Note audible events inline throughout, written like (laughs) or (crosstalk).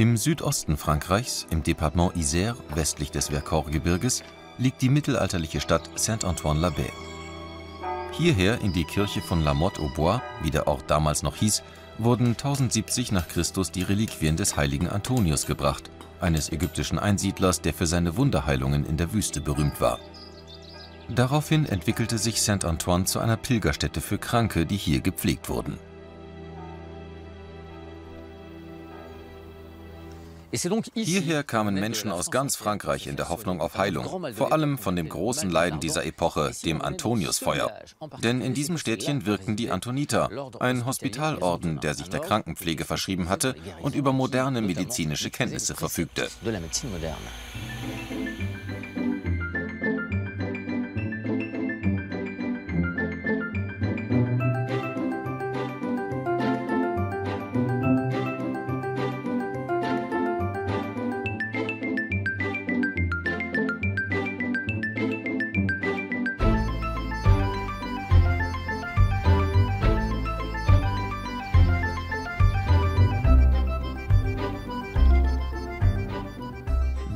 Im Südosten Frankreichs, im Departement Isère, westlich des Vercors-Gebirges, liegt die mittelalterliche Stadt Saint-Antoine-l'Abbé. Hierher in die Kirche von La Motte-au-Bois, wie der Ort damals noch hieß, wurden 1070 nach Christus die Reliquien des heiligen Antonius gebracht, eines ägyptischen Einsiedlers, der für seine Wunderheilungen in der Wüste berühmt war. Daraufhin entwickelte sich Saint-Antoine zu einer Pilgerstätte für Kranke, die hier gepflegt wurden. Hierher kamen Menschen aus ganz Frankreich in der Hoffnung auf Heilung, vor allem von dem großen Leiden dieser Epoche, dem Antoniusfeuer. Denn in diesem Städtchen wirkten die Antoniter, ein Hospitalorden, der sich der Krankenpflege verschrieben hatte und über moderne medizinische Kenntnisse verfügte.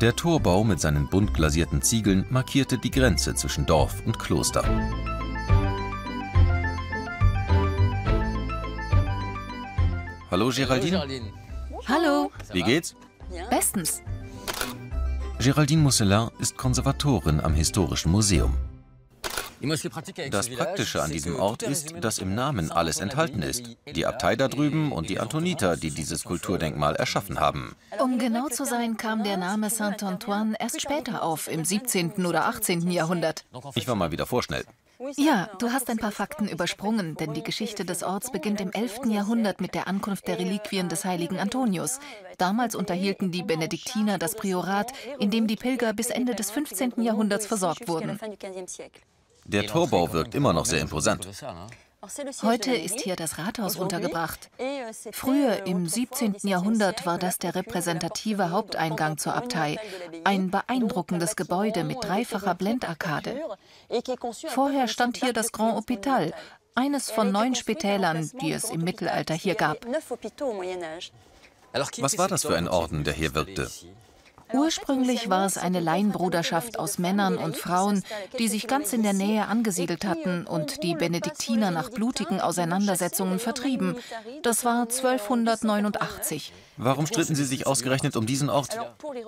Der Torbau mit seinen bunt glasierten Ziegeln markierte die Grenze zwischen Dorf und Kloster. Hallo Geraldine. Hallo. Wie geht's? Bestens. Geraldine Mousselin ist Konservatorin am Historischen Museum. Das Praktische an diesem Ort ist, dass im Namen alles enthalten ist. Die Abtei da drüben und die Antoniter, die dieses Kulturdenkmal erschaffen haben. Um genau zu sein, kam der Name Saint-Antoine erst später auf, im 17. oder 18. Jahrhundert. Ich war mal wieder vorschnell. Ja, du hast ein paar Fakten übersprungen, denn die Geschichte des Orts beginnt im 11. Jahrhundert mit der Ankunft der Reliquien des heiligen Antonius. Damals unterhielten die Benediktiner das Priorat, in dem die Pilger bis Ende des 15. Jahrhunderts versorgt wurden. Der Torbau wirkt immer noch sehr imposant. Heute ist hier das Rathaus untergebracht. Früher, im 17. Jahrhundert, war das der repräsentative Haupteingang zur Abtei. Ein beeindruckendes Gebäude mit dreifacher Blendarkade. Vorher stand hier das Grand Hôpital, eines von neun Spitälern, die es im Mittelalter hier gab. Was war das für ein Orden, der hier wirkte? Ursprünglich war es eine Laienbruderschaft aus Männern und Frauen, die sich ganz in der Nähe angesiedelt hatten und die Benediktiner nach blutigen Auseinandersetzungen vertrieben. Das war 1289. Warum stritten Sie sich ausgerechnet um diesen Ort?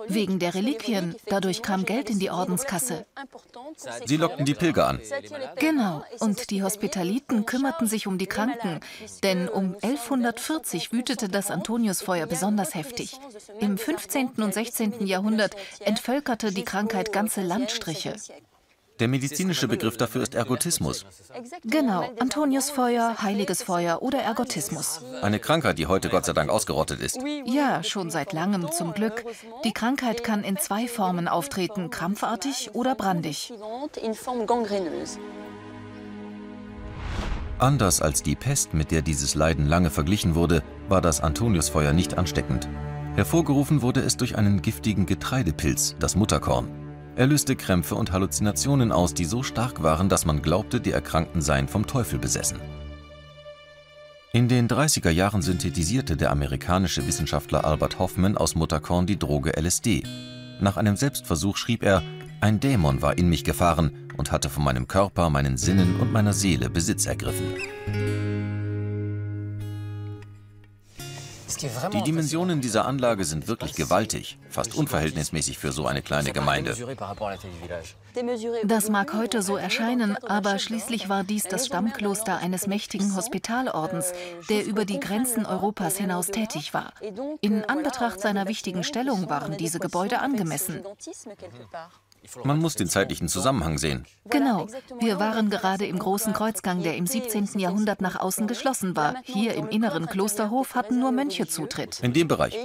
Wegen der Reliquien. Dadurch kam Geld in die Ordenskasse. Sie lockten die Pilger an. Genau. Und die Hospitaliten kümmerten sich um die Kranken. Denn um 1140 wütete das Antoniusfeuer besonders heftig. Im 15. und 16. Jahrhundert entvölkerte die Krankheit ganze Landstriche. Der medizinische Begriff dafür ist Ergotismus. Genau, Antoniusfeuer, heiliges Feuer oder Ergotismus. Eine Krankheit, die heute Gott sei Dank ausgerottet ist. Ja, schon seit langem zum Glück. Die Krankheit kann in zwei Formen auftreten, krampfartig oder brandig. Anders als die Pest, mit der dieses Leiden lange verglichen wurde, war das Antoniusfeuer nicht ansteckend. Hervorgerufen wurde es durch einen giftigen Getreidepilz, das Mutterkorn. Er löste Krämpfe und Halluzinationen aus, die so stark waren, dass man glaubte, die Erkrankten seien vom Teufel besessen. In den 30er Jahren synthetisierte der amerikanische Wissenschaftler Albert Hoffman aus Mutterkorn die Droge LSD. Nach einem Selbstversuch schrieb er, ein Dämon war in mich gefahren und hatte von meinem Körper, meinen Sinnen und meiner Seele Besitz ergriffen. Die Dimensionen dieser Anlage sind wirklich gewaltig, fast unverhältnismäßig für so eine kleine Gemeinde. Das mag heute so erscheinen, aber schließlich war dies das Stammkloster eines mächtigen Hospitalordens, der über die Grenzen Europas hinaus tätig war. In Anbetracht seiner wichtigen Stellung waren diese Gebäude angemessen. Man muss den zeitlichen Zusammenhang sehen. Genau. Wir waren gerade im großen Kreuzgang, der im 17. Jahrhundert nach außen geschlossen war. Hier im inneren Klosterhof hatten nur Mönche Zutritt. In dem Bereich.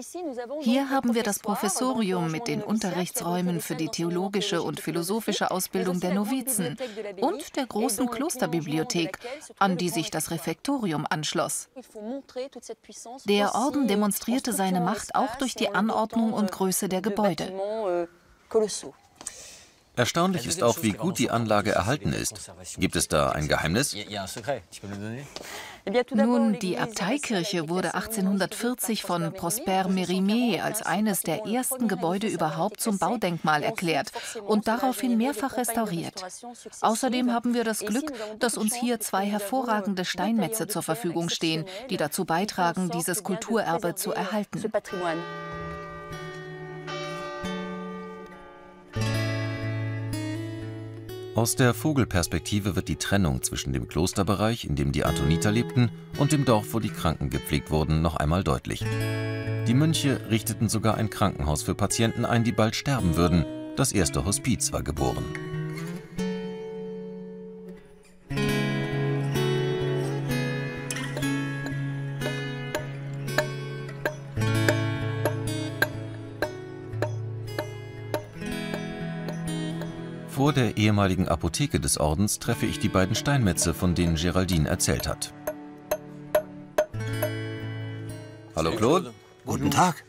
Hier haben wir das Professorium mit den Unterrichtsräumen für die theologische und philosophische Ausbildung der Novizen und der großen Klosterbibliothek, an die sich das Refektorium anschloss. Der Orden demonstrierte seine Macht auch durch die Anordnung und Größe der Gebäude. Erstaunlich ist auch, wie gut die Anlage erhalten ist. Gibt es da ein Geheimnis? Nun, die Abteikirche wurde 1840 von Prosper Mérimée als eines der ersten Gebäude überhaupt zum Baudenkmal erklärt und daraufhin mehrfach restauriert. Außerdem haben wir das Glück, dass uns hier zwei hervorragende Steinmetze zur Verfügung stehen, die dazu beitragen, dieses Kulturerbe zu erhalten. Aus der Vogelperspektive wird die Trennung zwischen dem Klosterbereich, in dem die Antoniter lebten, und dem Dorf, wo die Kranken gepflegt wurden, noch einmal deutlich. Die Mönche richteten sogar ein Krankenhaus für Patienten ein, die bald sterben würden. Das erste Hospiz war geboren. Vor der ehemaligen Apotheke des Ordens treffe ich die beiden Steinmetze, von denen Geraldine erzählt hat. Hallo Claude. Guten Tag.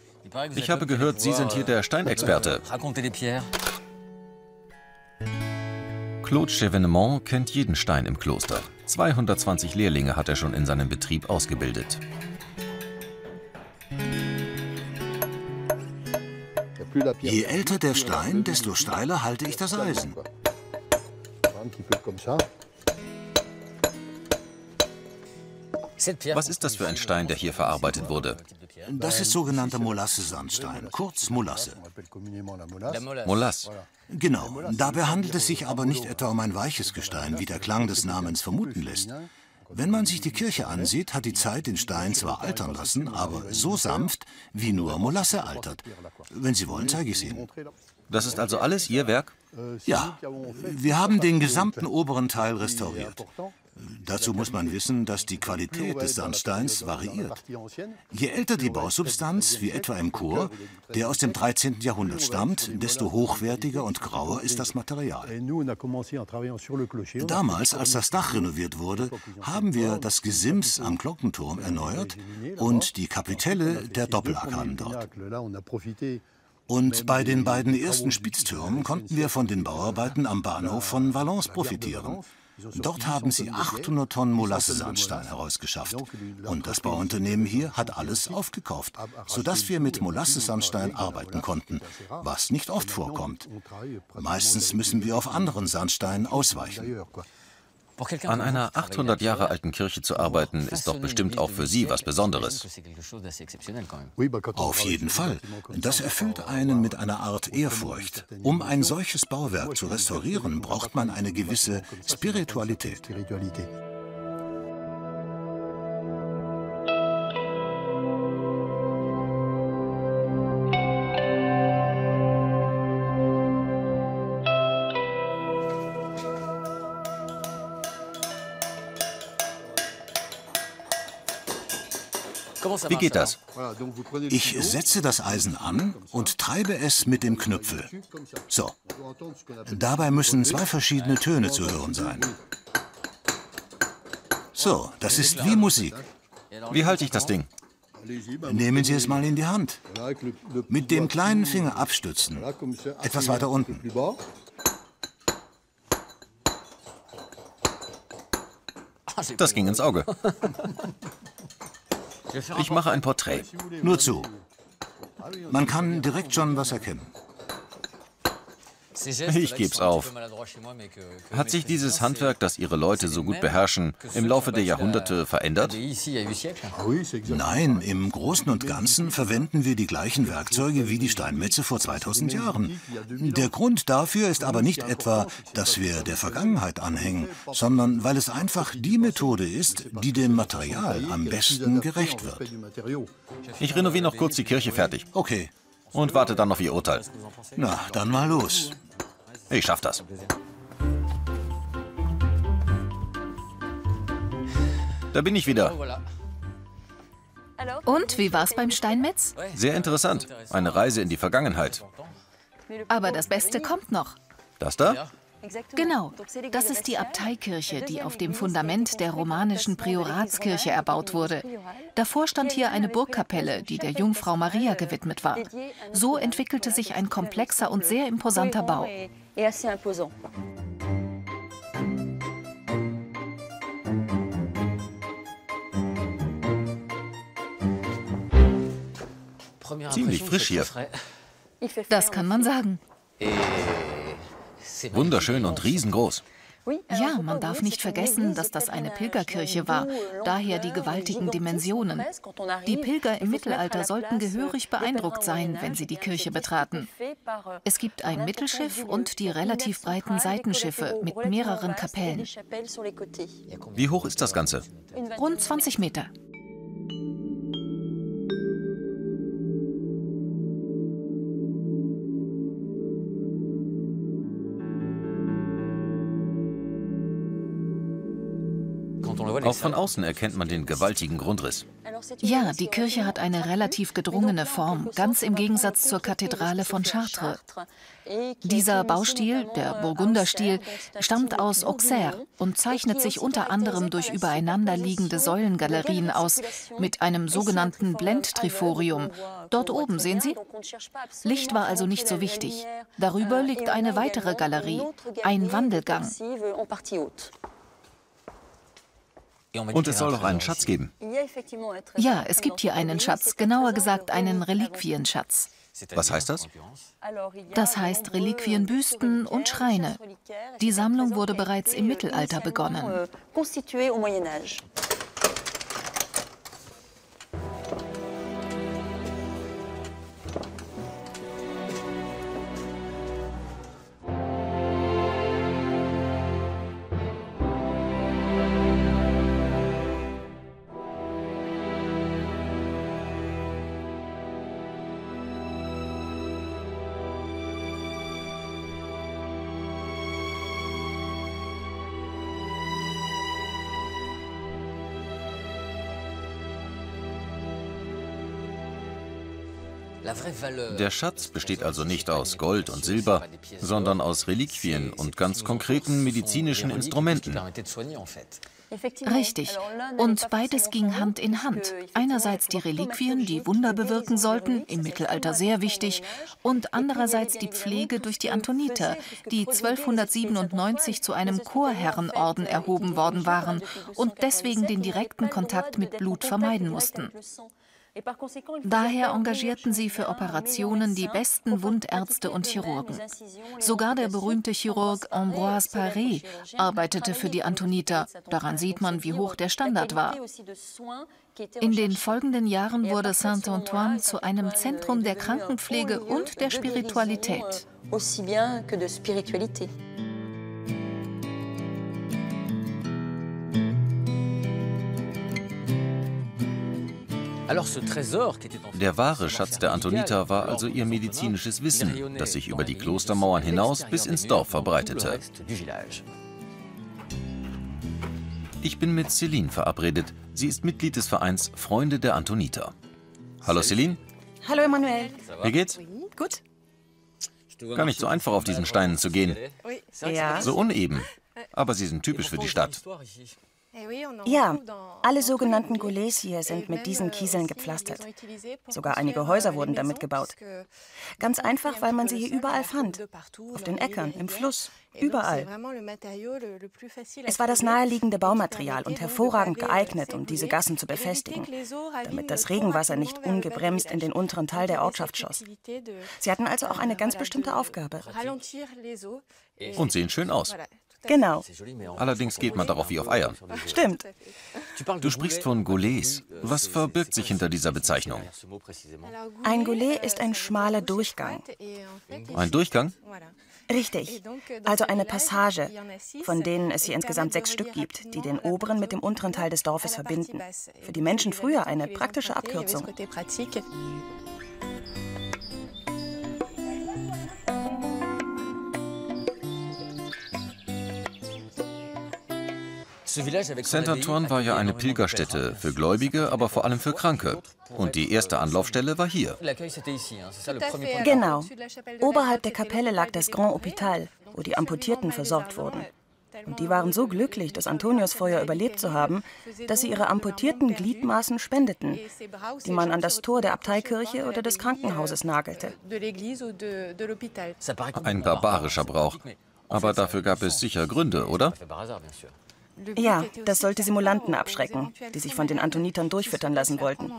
Ich habe gehört, Sie sind hier der Steinexperte. Claude Chevenement kennt jeden Stein im Kloster. 220 Lehrlinge hat er schon in seinem Betrieb ausgebildet. Je älter der Stein, desto steiler halte ich das Eisen. Was ist das für ein Stein, der hier verarbeitet wurde? Das ist sogenannter Molasse-Sandstein, kurz Molasse. Molasse. Genau. Dabei handelt es sich aber nicht etwa um ein weiches Gestein, wie der Klang des Namens vermuten lässt. Wenn man sich die Kirche ansieht, hat die Zeit den Stein zwar altern lassen, aber so sanft, wie nur Molasse altert. Wenn Sie wollen, zeige ich es Ihnen. Das ist also alles Ihr Werk? Ja, wir haben den gesamten oberen Teil restauriert. Dazu muss man wissen, dass die Qualität des Sandsteins variiert. Je älter die Bausubstanz, wie etwa im Chor, der aus dem 13. Jahrhundert stammt, desto hochwertiger und grauer ist das Material. Damals, als das Dach renoviert wurde, haben wir das Gesims am Glockenturm erneuert und die Kapitelle der Doppelarkaden dort. Und bei den beiden ersten Spitztürmen konnten wir von den Bauarbeiten am Bahnhof von Valence profitieren. Dort haben sie 800 Tonnen Molassesandstein herausgeschafft. Und das Bauunternehmen hier hat alles aufgekauft, sodass wir mit Molassesandstein arbeiten konnten, was nicht oft vorkommt. Meistens müssen wir auf anderen Sandsteinen ausweichen. An einer 800 Jahre alten Kirche zu arbeiten, ist doch bestimmt auch für Sie was Besonderes. Auf jeden Fall. Das erfüllt einen mit einer Art Ehrfurcht. Um ein solches Bauwerk zu restaurieren, braucht man eine gewisse Spiritualität. Wie geht das? Ich setze das Eisen an und treibe es mit dem Knüpfel. So. Dabei müssen zwei verschiedene Töne zu hören sein. So, das ist wie Musik. Wie halte ich das Ding? Nehmen Sie es mal in die Hand. Mit dem kleinen Finger abstützen. Etwas weiter unten. Das ging ins Auge. (laughs) Ich mache ein Porträt. Nur zu. Man kann direkt schon was erkennen. Ich geb's auf. Hat sich dieses Handwerk, das Ihre Leute so gut beherrschen, im Laufe der Jahrhunderte verändert? Nein, im Großen und Ganzen verwenden wir die gleichen Werkzeuge wie die Steinmetze vor 2000 Jahren. Der Grund dafür ist aber nicht etwa, dass wir der Vergangenheit anhängen, sondern weil es einfach die Methode ist, die dem Material am besten gerecht wird. Ich renoviere noch kurz die Kirche fertig. Okay. Und warte dann auf Ihr Urteil. Na, dann mal los. Ich schaff das. Da bin ich wieder. Und wie war's beim Steinmetz? Sehr interessant. Eine Reise in die Vergangenheit. Aber das Beste kommt noch. Das da? Genau, das ist die Abteikirche, die auf dem Fundament der romanischen Prioratskirche erbaut wurde. Davor stand hier eine Burgkapelle, die der Jungfrau Maria gewidmet war. So entwickelte sich ein komplexer und sehr imposanter Bau. Ziemlich frisch hier. Das kann man sagen. Wunderschön und riesengroß. Ja, man darf nicht vergessen, dass das eine Pilgerkirche war, daher die gewaltigen Dimensionen. Die Pilger im Mittelalter sollten gehörig beeindruckt sein, wenn sie die Kirche betraten. Es gibt ein Mittelschiff und die relativ breiten Seitenschiffe mit mehreren Kapellen. Wie hoch ist das Ganze? Rund 20 Meter. Auch von außen erkennt man den gewaltigen Grundriss. Ja, die Kirche hat eine relativ gedrungene Form, ganz im Gegensatz zur Kathedrale von Chartres. Dieser Baustil, der Burgunderstil, stammt aus Auxerre und zeichnet sich unter anderem durch übereinanderliegende Säulengalerien aus, mit einem sogenannten Blendtriforium. Dort oben, sehen Sie? Licht war also nicht so wichtig. Darüber liegt eine weitere Galerie, ein Wandelgang. Und es soll auch einen Schatz geben. Ja, es gibt hier einen Schatz, genauer gesagt einen Reliquienschatz. Was heißt das? Das heißt Reliquienbüsten und Schreine. Die Sammlung wurde bereits im Mittelalter begonnen. Der Schatz besteht also nicht aus Gold und Silber, sondern aus Reliquien und ganz konkreten medizinischen Instrumenten. Richtig. Und beides ging Hand in Hand. Einerseits die Reliquien, die Wunder bewirken sollten, im Mittelalter sehr wichtig, und andererseits die Pflege durch die Antoniter, die 1297 zu einem Chorherrenorden erhoben worden waren und deswegen den direkten Kontakt mit Blut vermeiden mussten. Daher engagierten sie für Operationen die besten Wundärzte und Chirurgen. Sogar der berühmte Chirurg Ambroise Paré arbeitete für die Antoniter. Daran sieht man, wie hoch der Standard war. In den folgenden Jahren wurde Saint-Antoine zu einem Zentrum der Krankenpflege und der Spiritualität. Der wahre Schatz der Antoniter war also ihr medizinisches Wissen, das sich über die Klostermauern hinaus bis ins Dorf verbreitete. Ich bin mit Celine verabredet. Sie ist Mitglied des Vereins Freunde der Antoniter. Hallo Celine. Hallo Emanuel. Wie geht's? Gut. Gar nicht so einfach auf diesen Steinen zu gehen. Ja. So uneben. Aber sie sind typisch für die Stadt. Ja, alle sogenannten Goulets hier sind mit diesen Kieseln gepflastert. Sogar einige Häuser wurden damit gebaut. Ganz einfach, weil man sie hier überall fand. Auf den Äckern, im Fluss, überall. Es war das naheliegende Baumaterial und hervorragend geeignet, um diese Gassen zu befestigen, damit das Regenwasser nicht ungebremst in den unteren Teil der Ortschaft schoss. Sie hatten also auch eine ganz bestimmte Aufgabe. Und sehen schön aus. Genau. Allerdings geht man darauf wie auf Eiern. Stimmt. Du sprichst von Goulets. Was verbirgt sich hinter dieser Bezeichnung? Ein Goulet ist ein schmaler Durchgang. Ein Durchgang? Richtig. Also eine Passage, von denen es hier insgesamt sechs Stück gibt, die den oberen mit dem unteren Teil des Dorfes verbinden. Für die Menschen früher eine praktische Abkürzung. Saint-Antoine war ja eine Pilgerstätte für Gläubige, aber vor allem für Kranke. Und die erste Anlaufstelle war hier. Genau. Oberhalb der Kapelle lag das Grand Hôpital, wo die Amputierten versorgt wurden. Und die waren so glücklich, das Antoniusfeuer überlebt zu haben, dass sie ihre amputierten Gliedmaßen spendeten, die man an das Tor der Abteikirche oder des Krankenhauses nagelte. Ein barbarischer Brauch. Aber dafür gab es sicher Gründe, oder? Ja, das sollte Simulanten abschrecken, die sich von den Antonitern durchfüttern lassen wollten.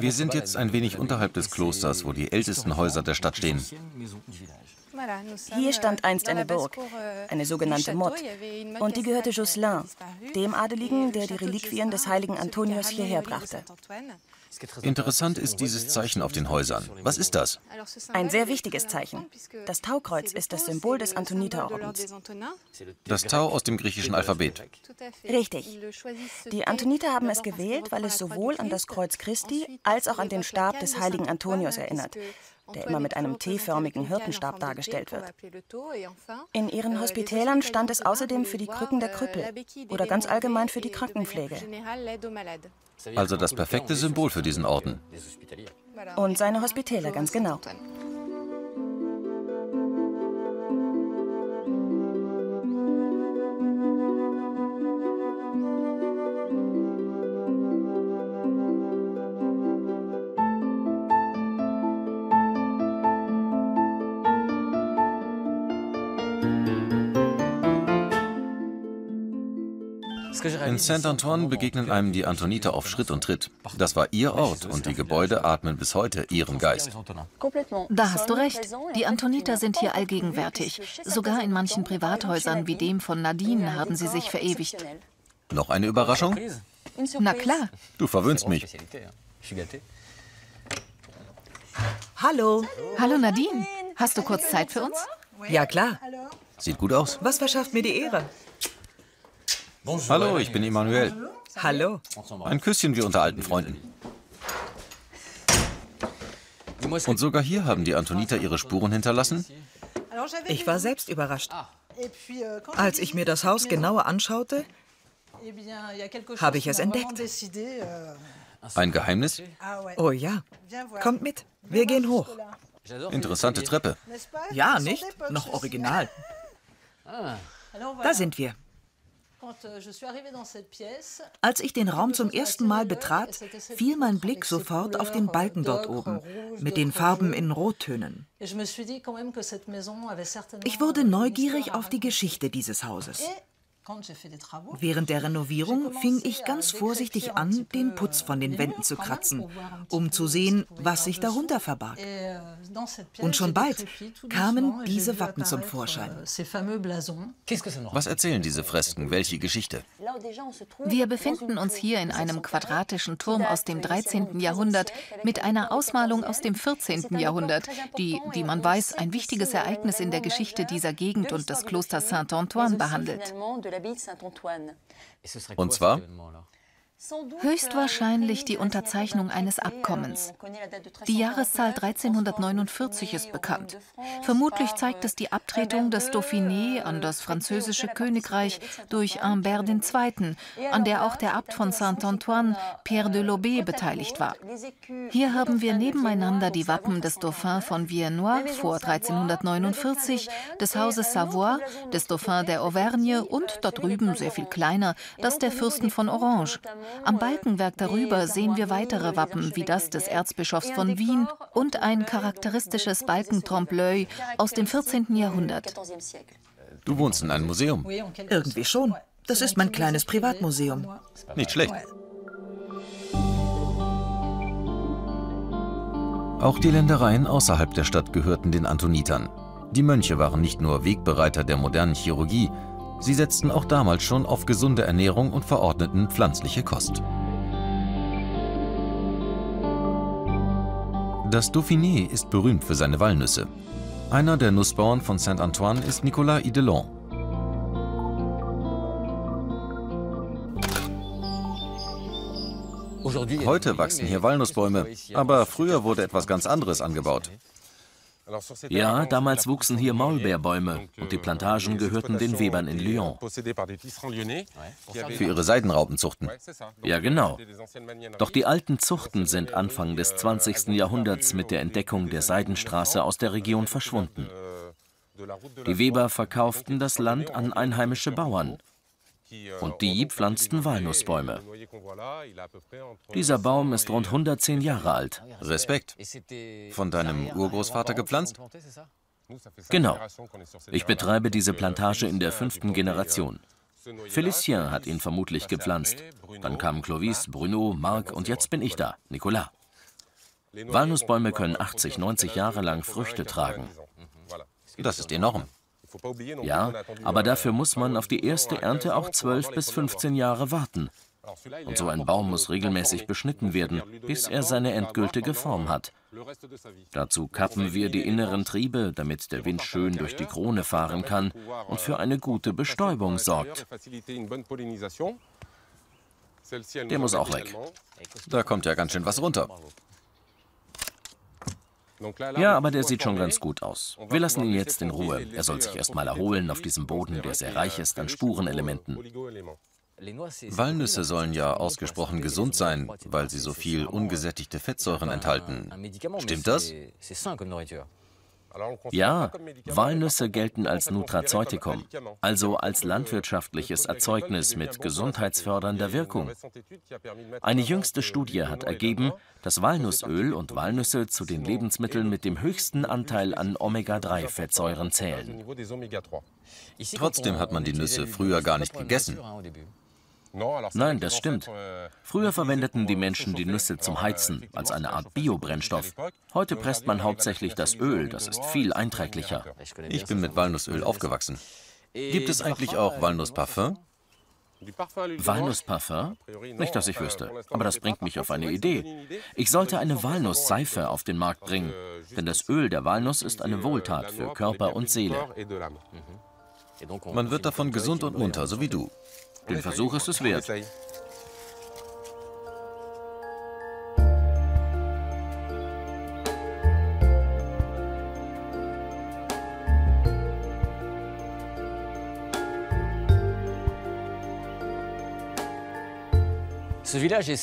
Wir sind jetzt ein wenig unterhalb des Klosters, wo die ältesten Häuser der Stadt stehen. Hier stand einst eine Burg, eine sogenannte Motte, und die gehörte Jocelyn, dem Adeligen, der die Reliquien des heiligen Antonius hierher brachte. Interessant ist dieses Zeichen auf den Häusern. Was ist das? Ein sehr wichtiges Zeichen. Das Taukreuz ist das Symbol des Antoniterordens. Das Tau aus dem griechischen Alphabet. Richtig. Die Antoniter haben es gewählt, weil es sowohl an das Kreuz Christi als auch an den Stab des heiligen Antonius erinnert der immer mit einem T-förmigen Hirtenstab dargestellt wird. In ihren Hospitälern stand es außerdem für die Krücken der Krüppel oder ganz allgemein für die Krankenpflege. Also das perfekte Symbol für diesen Orden. Und seine Hospitäler, ganz genau. In Saint-Antoine begegnen einem die Antoniter auf Schritt und Tritt. Das war ihr Ort und die Gebäude atmen bis heute ihren Geist. Da hast du recht. Die Antoniter sind hier allgegenwärtig. Sogar in manchen Privathäusern wie dem von Nadine haben sie sich verewigt. Noch eine Überraschung? Na klar. Du verwöhnst mich. Hallo. Hallo Nadine. Hast du kurz Zeit für uns? Ja, klar. Sieht gut aus. Was verschafft mir die Ehre? Hallo, ich bin Emmanuel. Hallo. Ein Küsschen wie unter alten Freunden. Und sogar hier haben die Antoniter ihre Spuren hinterlassen? Ich war selbst überrascht. Als ich mir das Haus genauer anschaute, habe ich es entdeckt. Ein Geheimnis? Oh ja. Kommt mit. Wir gehen hoch. Interessante Treppe. Ja, nicht? Noch original. Da sind wir. Euh, Als ich den Raum zum ersten Mal betrat, fiel mein Blick sofort auf den Balken dort oben, mit den Farben in Rottönen. Ich wurde neugierig auf die Geschichte dieses Hauses. Während der Renovierung fing ich ganz vorsichtig an, den Putz von den Wänden zu kratzen, um zu sehen, was sich darunter verbarg. Und schon bald kamen diese Wappen zum Vorschein. Was erzählen diese Fresken? Welche Geschichte? Wir befinden uns hier in einem quadratischen Turm aus dem 13. Jahrhundert mit einer Ausmalung aus dem 14. Jahrhundert, die, wie man weiß, ein wichtiges Ereignis in der Geschichte dieser Gegend und des Klosters Saint-Antoine behandelt. Und zwar? Höchstwahrscheinlich die Unterzeichnung eines Abkommens. Die Jahreszahl 1349 ist bekannt. Vermutlich zeigt es die Abtretung des Dauphiné an das französische Königreich durch Humbert II., an der auch der Abt von Saint-Antoine, Pierre de Lobé, beteiligt war. Hier haben wir nebeneinander die Wappen des Dauphin von Viennois vor 1349, des Hauses Savoie, des Dauphin der Auvergne und dort drüben, sehr viel kleiner, das der Fürsten von Orange. Am Balkenwerk darüber sehen wir weitere Wappen wie das des Erzbischofs von Wien und ein charakteristisches Balken Trompe-l'œil aus dem 14. Jahrhundert. Du wohnst in einem Museum? Irgendwie schon. Das ist mein kleines Privatmuseum. Nicht schlecht. Auch die Ländereien außerhalb der Stadt gehörten den Antonitern. Die Mönche waren nicht nur Wegbereiter der modernen Chirurgie, Sie setzten auch damals schon auf gesunde Ernährung und verordneten pflanzliche Kost. Das Dauphiné ist berühmt für seine Walnüsse. Einer der Nussbauern von Saint-Antoine ist Nicolas Idelon. Heute wachsen hier Walnussbäume, aber früher wurde etwas ganz anderes angebaut. Ja, damals wuchsen hier Maulbeerbäume und die Plantagen gehörten den Webern in Lyon. Für ihre Seidenraupenzuchten? Ja, genau. Doch die alten Zuchten sind Anfang des 20. Jahrhunderts mit der Entdeckung der Seidenstraße aus der Region verschwunden. Die Weber verkauften das Land an einheimische Bauern und die pflanzten Walnussbäume. Dieser Baum ist rund 110 Jahre alt. Respekt. Von deinem Urgroßvater gepflanzt? Genau. Ich betreibe diese Plantage in der fünften Generation. Félicien hat ihn vermutlich gepflanzt. Dann kamen Clovis, Bruno, Marc und jetzt bin ich da, Nicolas. Walnussbäume können 80, 90 Jahre lang Früchte tragen. Das ist enorm. Ja, aber dafür muss man auf die erste Ernte auch 12 bis 15 Jahre warten. Und so ein Baum muss regelmäßig beschnitten werden, bis er seine endgültige Form hat. Dazu kappen wir die inneren Triebe, damit der Wind schön durch die Krone fahren kann und für eine gute Bestäubung sorgt. Der muss auch weg. Da kommt ja ganz schön was runter. Ja, aber der sieht schon ganz gut aus. Wir lassen ihn jetzt in Ruhe. Er soll sich erst mal erholen auf diesem Boden, der sehr reich ist an Spurenelementen. Walnüsse sollen ja ausgesprochen gesund sein, weil sie so viel ungesättigte Fettsäuren enthalten. Stimmt das? Ja, Walnüsse gelten als Nutrazeutikum, also als landwirtschaftliches Erzeugnis mit gesundheitsfördernder Wirkung. Eine jüngste Studie hat ergeben, dass Walnussöl und Walnüsse zu den Lebensmitteln mit dem höchsten Anteil an Omega-3-Fettsäuren zählen. Trotzdem hat man die Nüsse früher gar nicht gegessen. Nein, das stimmt. Früher verwendeten die Menschen die Nüsse zum Heizen, als eine Art Biobrennstoff. Heute presst man hauptsächlich das Öl, das ist viel einträglicher. Ich bin mit Walnussöl aufgewachsen. Gibt es eigentlich auch Walnussparfum? Walnussparfum? Nicht, dass ich wüsste, aber das bringt mich auf eine Idee. Ich sollte eine Walnussseife auf den Markt bringen, denn das Öl der Walnuss ist eine Wohltat für Körper und Seele. Man wird davon gesund und munter, so wie du. Den Versuch ist es wert.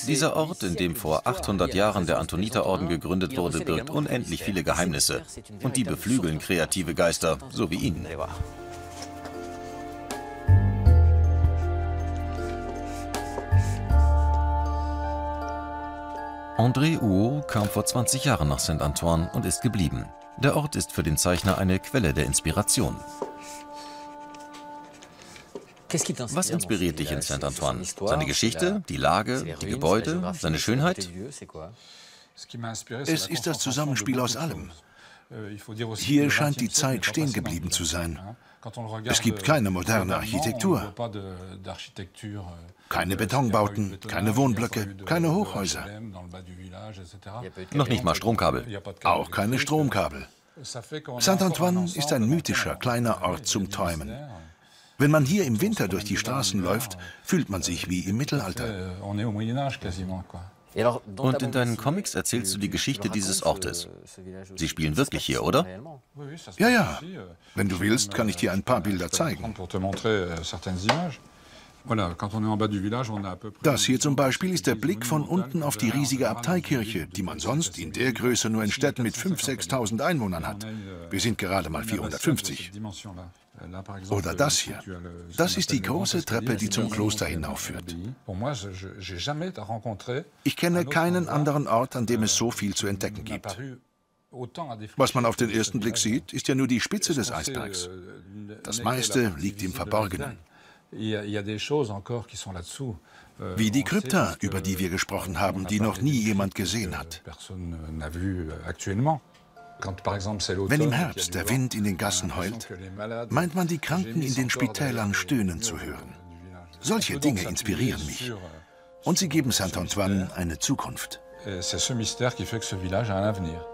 Dieser Ort, in dem vor 800 Jahren der Antoniterorden gegründet wurde, birgt unendlich viele Geheimnisse. Und die beflügeln kreative Geister, so wie ihn. André Huot kam vor 20 Jahren nach Saint-Antoine und ist geblieben. Der Ort ist für den Zeichner eine Quelle der Inspiration. Was inspiriert dich in Saint-Antoine? Seine Geschichte, die Lage, die Gebäude, seine Schönheit? Es ist das Zusammenspiel aus allem. Hier scheint die Zeit stehen geblieben zu sein. Es gibt keine moderne Architektur. Keine Betonbauten, keine Wohnblöcke, keine Hochhäuser. Noch nicht mal Stromkabel. Auch keine Stromkabel. Saint-Antoine ist ein mythischer kleiner Ort zum Träumen. Wenn man hier im Winter durch die Straßen läuft, fühlt man sich wie im Mittelalter. Und in deinen Comics erzählst du die Geschichte dieses Ortes. Sie spielen wirklich hier, oder? Ja, ja. Wenn du willst, kann ich dir ein paar Bilder zeigen. Das hier zum Beispiel ist der Blick von unten auf die riesige Abteikirche, die man sonst in der Größe nur in Städten mit 5.000, 6.000 Einwohnern hat. Wir sind gerade mal 450. Oder das hier. Das ist die große Treppe, die zum Kloster hinaufführt. Ich kenne keinen anderen Ort, an dem es so viel zu entdecken gibt. Was man auf den ersten Blick sieht, ist ja nur die Spitze des Eisbergs. Das meiste liegt im Verborgenen. Wie die Krypta, über die wir gesprochen haben, die noch nie jemand gesehen hat. Wenn im Herbst der Wind in den Gassen heult, meint man die Kranken in den Spitälern stöhnen zu hören. Solche Dinge inspirieren mich. Und sie geben Saint-Antoine eine Zukunft. C'est ce mystère qui fait que ce village a un avenir.